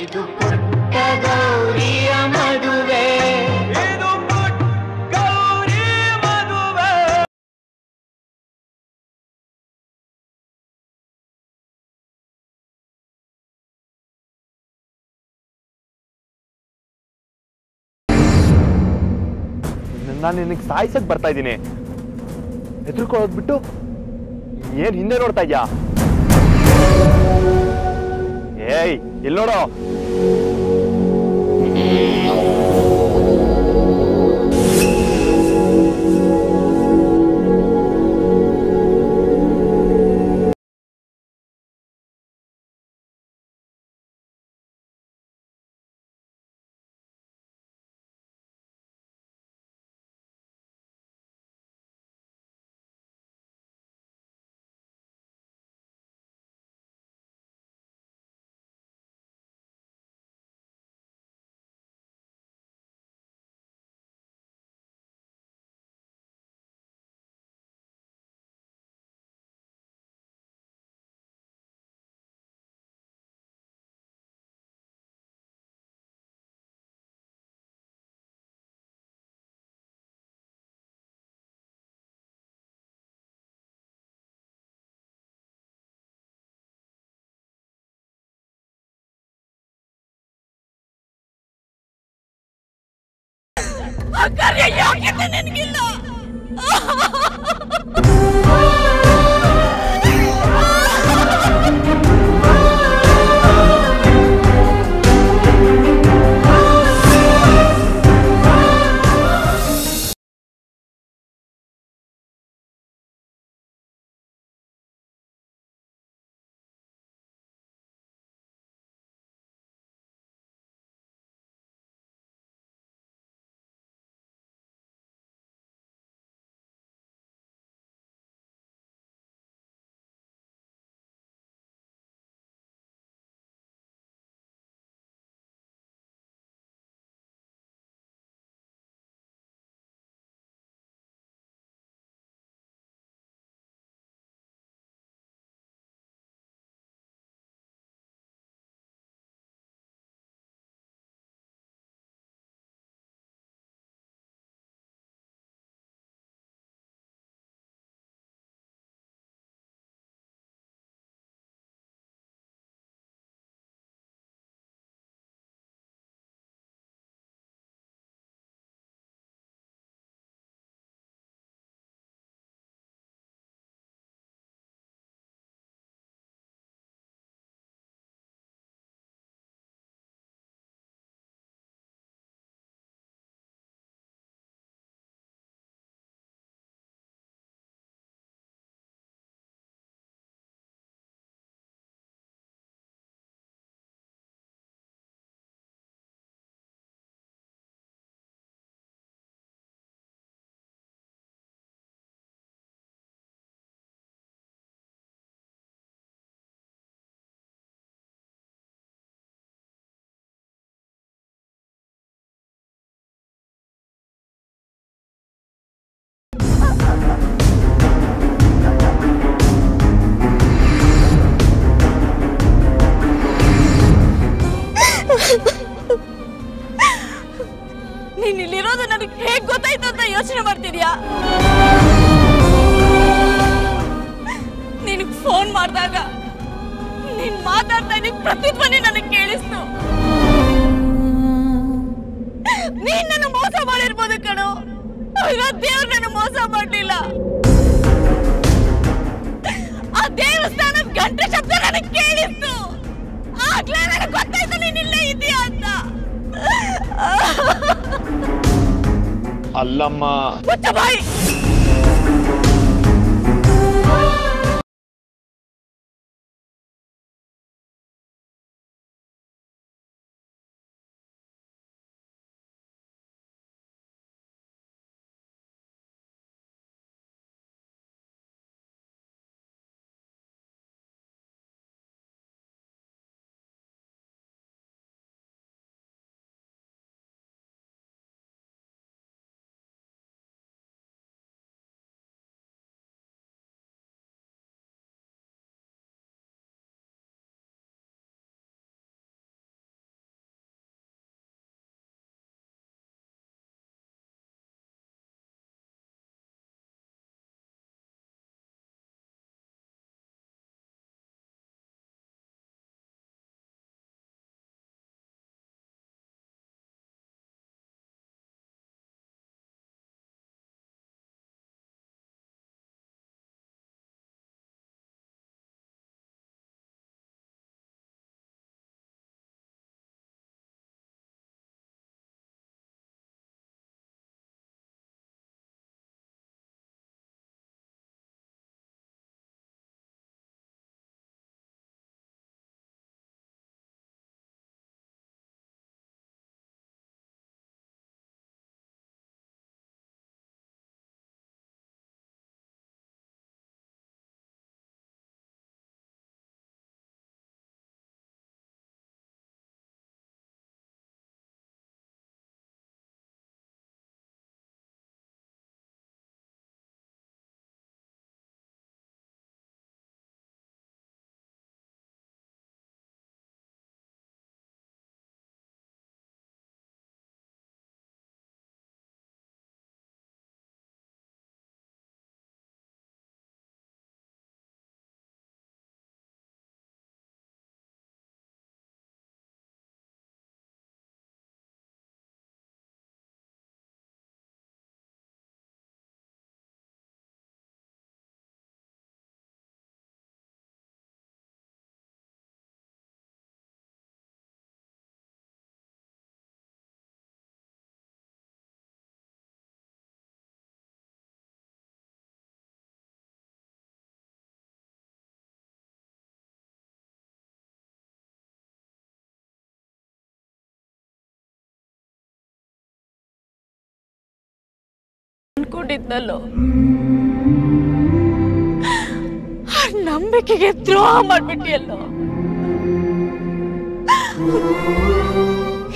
ಇದು ಪುಟ್ಟ ಗೌರಿಯ ಮದುವೆ ಇದು ಪುಟ್ಟ ಗೌರಿ ಮದುವೆ ನಾನು ನಿನಗೆ ಸಾಯಿಸಕ್ ಬರ್ತಾ ಇದ್ದೀನಿ ಹೆದರ್ಕೊಳ್ಳೋದು ಬಿಟ್ಟು ಏನ್ ಹಿಂದೆ ನೋಡ್ತಾ ಇದ್ಯಾ ಏಯ್ ಇಲ್ಲಿ ನೋಡು. ಯೋಗ್ಯತೆ ನಿನಗಿಲ್ಲ? ಯೋಚನೆ ಮಾಡ್ತಿದ್ಯಾ? ನಿನಗ್ ಫೋನ್ ಮಾಡಿದಾಗ ನೀನ್ ಮಾತಾಡ್ತಾ ಇದ್ದ ಪ್ರತಿಧ್ವನಿ ನನಗೆ ಕೇಳಿಸ್ತು. ನೀನ್ ನನ್ನ ಮೋಸ ಮಾಡಿರ್ಬೋದು ಕಣು. ದೇವ್ರು ನನ್ನ ಮೋಸ ಮಾಡ್ಲಿಲ್ಲ. ಆ ದೇವಸ್ಥಾನ ಗಂಟೆ ಶಬ್ದ ನನಗೆ ಕೇಳಿಸ್ತು. ಆಗ್ಲೇ ನನಗೆ ಗೊತ್ತಾಯ್ತು ನೀನ್ ಇಲ್ಲೇ ಇದೀಯಾ ಅಂತ. अल्लामा ನಂಬ್ಕೊಂಡಿದ್ನಲ್ಲೋ ಆ ನಂಬಿಕೆಗೆ ದ್ರೋಹ ಮಾಡ್ಬಿಟ್ಟಿಯಲ್ಲೋ.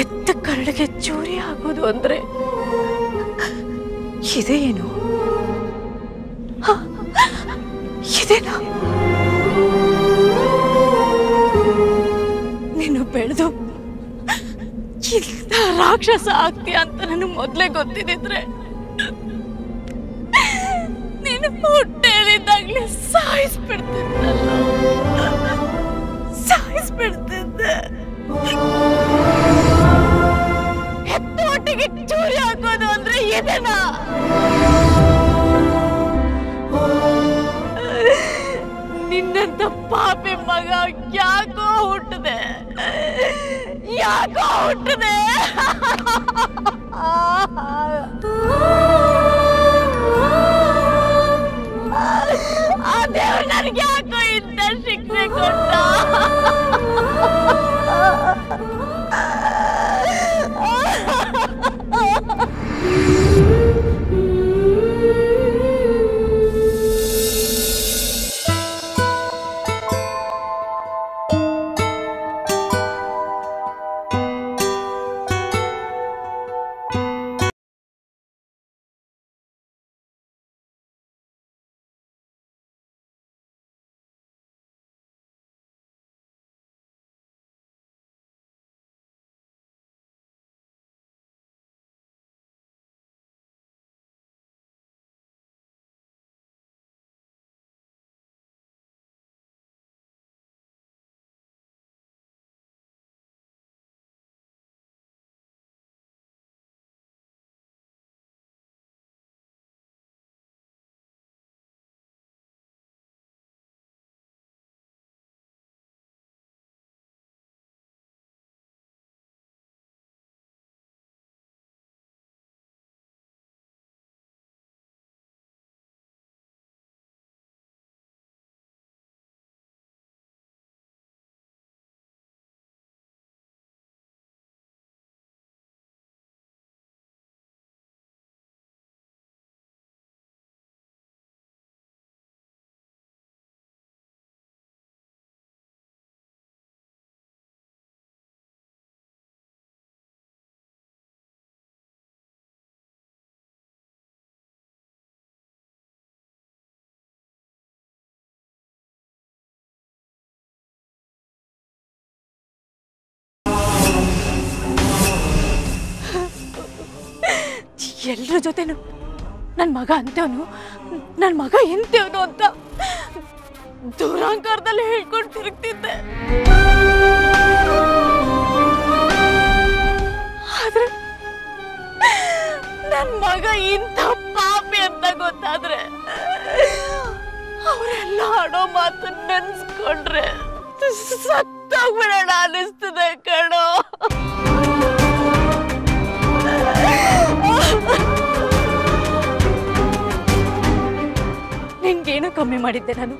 ಎತ್ತ ಕರಡಿಗೆ ಚೂರಿ ಆಗೋದು ಅಂದ್ರೆ ಇದೇನು? ಇದೇನಾ? ನೀನು ಬೆಳೆದು ರಾಕ್ಷಸ ಆಗ್ತೀಯ ಅಂತ ನನಗೆ ಮೊದಲೇ ಗೊತ್ತಿದ್ದಿದ್ರೆ ನೀನು ಹೊಟ್ಟೆಯಲ್ಲಿದ್ದಾಗಲೇ ಸಾಯಿಸ್ಬಿಡ್ತಿದ್ದಲ್ಲ ಸಾಯಿಸ್ಬಿಡ್ತಿದ್ದೆ ಹೊಟ್ಟೆಗೆ ಚೂರಿ ಹಾಕೋದು ಅಂದ್ರೆ ಇದನ್ನ ನಿನ್ನಂತ ಪಾಪೆ ಮಗ ಯಾಕೋ ಹುಟ್ಟದೆ? ಯಾಕೋ ಹುಟ್ಟದೆ? ಎಲ್ರ ಜೊತೆನೂ. ನನ್ನ ಮಗ ಅಂತೇವನು ನನ್ನ ಮಗ ಎಂತೇವನು ಅಂತ ದೂರಾಂಕಾರದಲ್ಲಿ ಹೇಳ್ಕೊಂಡು ತಿರುಗ್ತಿದ್ದೆ. ಆದ್ರೆ ನನ್ನ ಮಗ ಇಂಥ ಪಾಪಿ ಅಂತ ಗೊತ್ತಾದ್ರೆ ಅವರೆಲ್ಲ ಆಡೋ ಮಾತು ನೆನ್ಸ್ಕೊಂಡ್ರೆ ಸತ್ತೋಗ್ಬಿಡೋಣ ಅನಿಸ್ತದೆ ಕಣೋ. ನಿನ್ಗೇನೋ ಕಮ್ಮಿ ಮಾಡಿದ್ದೆ ನಾನು.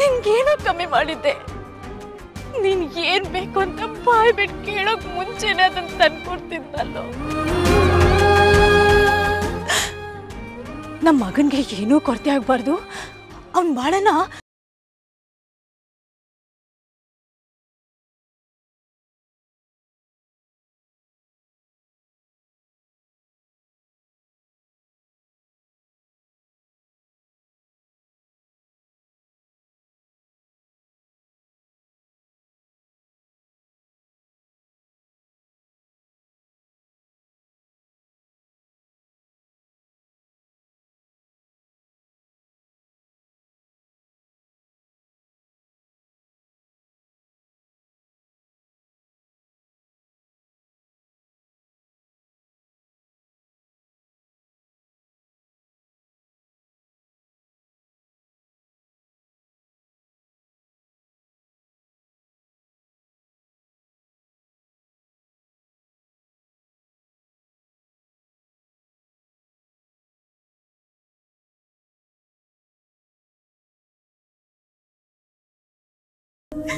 ನಿಮ್ಗೇನೋ ಕಮ್ಮಿ ಮಾಡಿದ್ದೆ. ನೀನ್ ಏನ್ ಬೇಕು ಅಂತ ಬಾಯ್ ಬಿಟ್ಟು ಕೇಳೋಕ್ ಮುಂಚೆನೆ ಅದನ್ನ ತಂದ್ಕೊಡ್ತಿದ್ದಲ್ಲೋ ನಮ್ಮ ಮಗನ್ಗೆ ಏನೂ ಕೊರತೆ ಆಗ್ಬಾರ್ದು. ಅವ್ನ್ ಬಾಳನ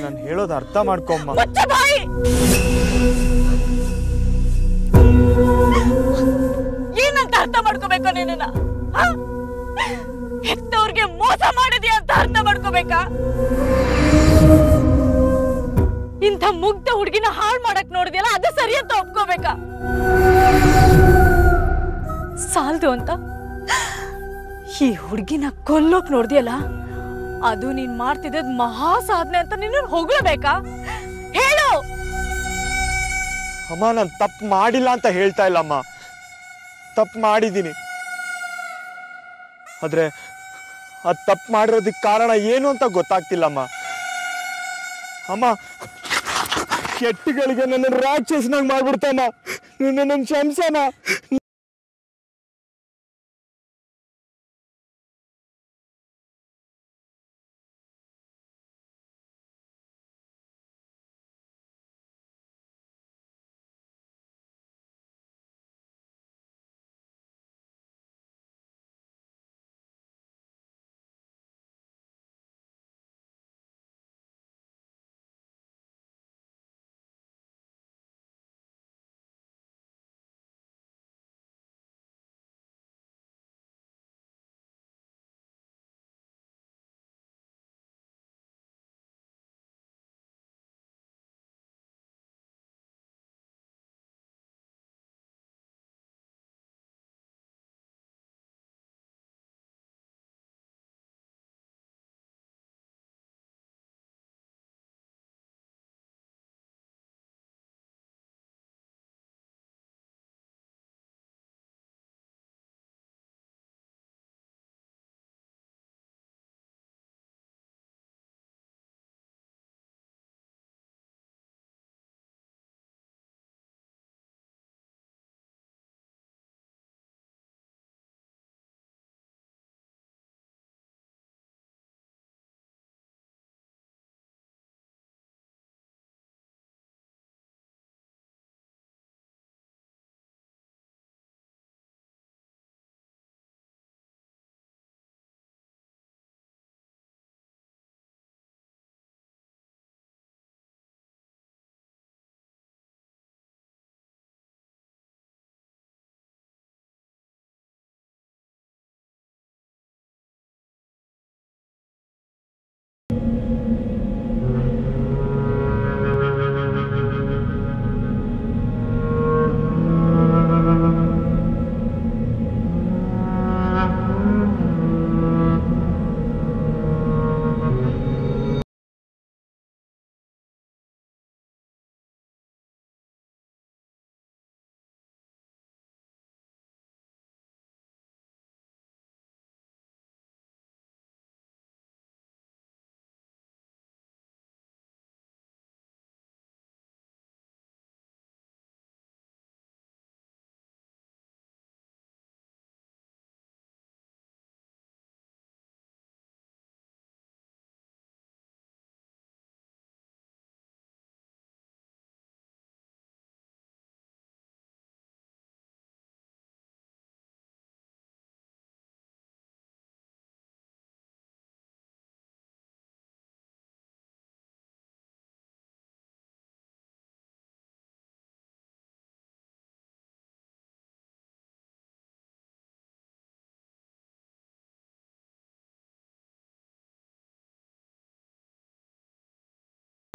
ನಾನು ಹೇಳೋದು ಅರ್ಥ ಮಾಡ್ಕೊಮ್ಮ. ಏನಂತ ಅರ್ಥ ಮಾಡ್ಕೋಬೇಕು ನೀನ ನಿನ್ನ ಹೆತ್ತವ್ರಿಗೆ ಮೋಸ ಮಾಡಿದ್ಯಾ ಅಂತ ಅರ್ಥ ಮಾಡ್ಕೋಬೇಕಾ? ಇಂಥ ಮುಗ್ಧ ಹುಡುಗಿನ ಹಾಳು ಮಾಡಕ್ ನೋಡಿದ್ಯಲ್ಲ, ಅದು ಸರಿ ಅಂತ ಒಪ್ಕೋಬೇಕಾ? ಸಾಲ್ದು ಅಂತ? ಈ ಹುಡುಗಿನ ಕೊಲ್ಲೋಕ್ ನೋಡ್ದಿಯಲ್ಲ? ಅದು ನೀನ್ ಮಾಡ್ತಿದ್ದ ಮಹಾ ಸಾಧನೆ ಅಂತ ನಿನ್ನ ಹೊಗಳಬೇಕಾ? ಹೇಳು! ಅಮ್ಮ, ನಾನ್ ತಪ್ಪು ಮಾಡಿಲ್ಲ ಅಂತ ಹೇಳ್ತಾ ಇಲ್ಲ ಅಮ್ಮ. ತಪ್ಪು ಮಾಡಿದ್ದೀನಿ. ಆದ್ರೆ ಅದ್ ತಪ್ಪು ಮಾಡಿರೋದಕ್ಕೆ ಕಾರಣ ಏನು ಅಂತ ಗೊತ್ತಾಗ್ತಿಲ್ಲಮ್ಮ ಅಮ್ಮ. ಕೆಟ್ಟಗಳಿಗೆ ನನ್ನ ರಾಕ್ಷಸನಾಗ ಮಾಡ್ಬಿಡ್ತಮ್ಮ ನನ್ನ ಕ್ಷಮಿಸಮ್ಮ.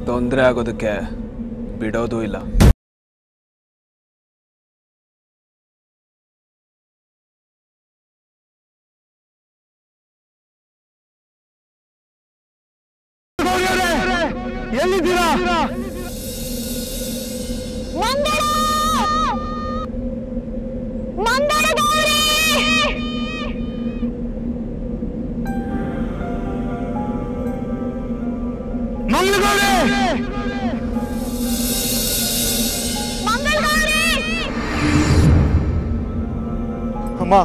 ತೊಂದರೆ ಆಗೋದಕ್ಕೆ ಬಿಡೋದೂ ಇಲ್ಲ. ಅಮ್ಮ.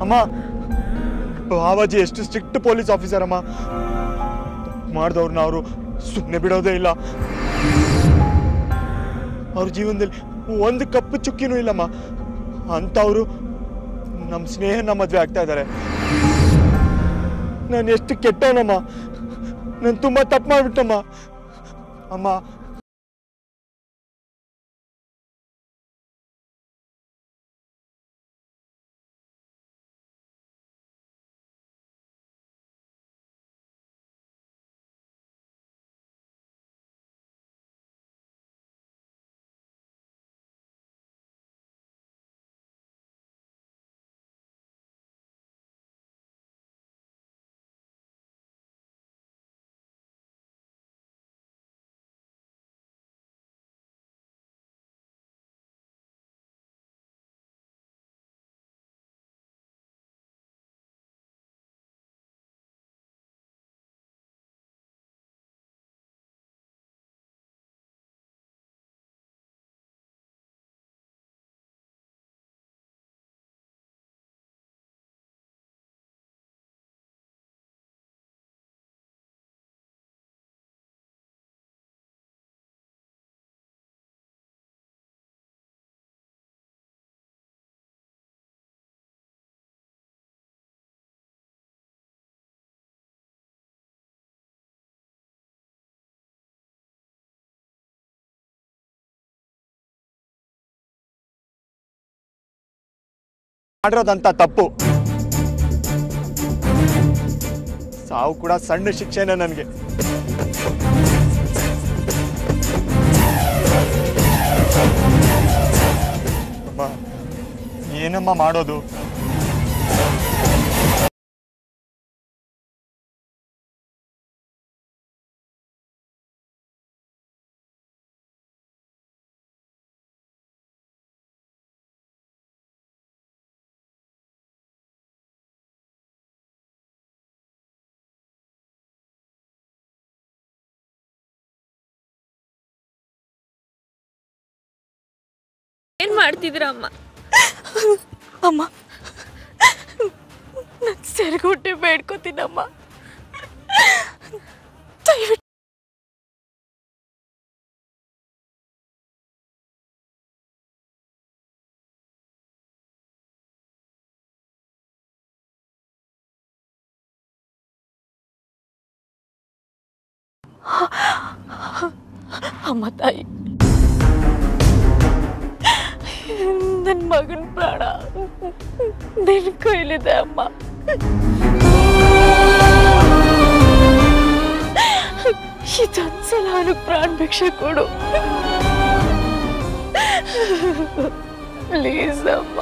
ಅಮ್ಮ. ಬಾಬಾಜಿ ಎಷ್ಟು ಸ್ಟ್ರಿಕ್ಟ್ ಪೊಲೀಸ್ ಆಫೀಸರ್ ಅಮ್ಮ. ಮಾಡಿದವ್ರನ್ನ ಅವರು ಸುಮ್ಮನೆ ಬಿಡೋದೇ ಇಲ್ಲ. ಅವ್ರ ಜೀವನದಲ್ಲಿ ಒಂದು ಕಪ್ಪು ಚುಕ್ಕಿನೂ ಇಲ್ಲಮ್ಮ. ಅಂಥವ್ರು ನಮ್ಮ ಸ್ನೇಹನ ಮದುವೆ ಆಗ್ತಾ ಇದ್ದಾರೆ. ನಾನು ಎಷ್ಟು ಕೆಟ್ಟವನಮ್ಮ. ನಾನು ತುಂಬ ತಪ್ಪು ಮಾಡಿಬಿಟ್ಟಮ್ಮ. ಅಮ್ಮ ಮಾಡಿರೋದಂತ ತಪ್ಪು. ಸಾವು ಕೂಡ ಸಣ್ಣ ಶಿಕ್ಷೆನೇ ನನಗೆ. ಏನಮ್ಮ ಮಾಡೋದು? ಏನ್ ಮಾಡ್ತಿದ್ರ ಅಮ್ಮ. ಅಮ್ಮ ನನ್ ಸೆರಗುಟ್ಟೆ ಬೇಡ್ಕೋತೀನಮ್ಮ. ದಯವಿಟ್ಟು. ಅಮ್ಮ ತಾಯಿ. ನನ್ನ ಮಗನ ಪ್ರಾಣ ನಿನ್ನ ಕೈಲಿದೆ ಅಮ್ಮ. ಇದೊಂದ್ಸಲ ಅವನಿಗೆ ಪ್ರಾಣ ಭಿಕ್ಷೆ ಕೊಡು. ಪ್ಲೀಸ್ ಅಮ್ಮ.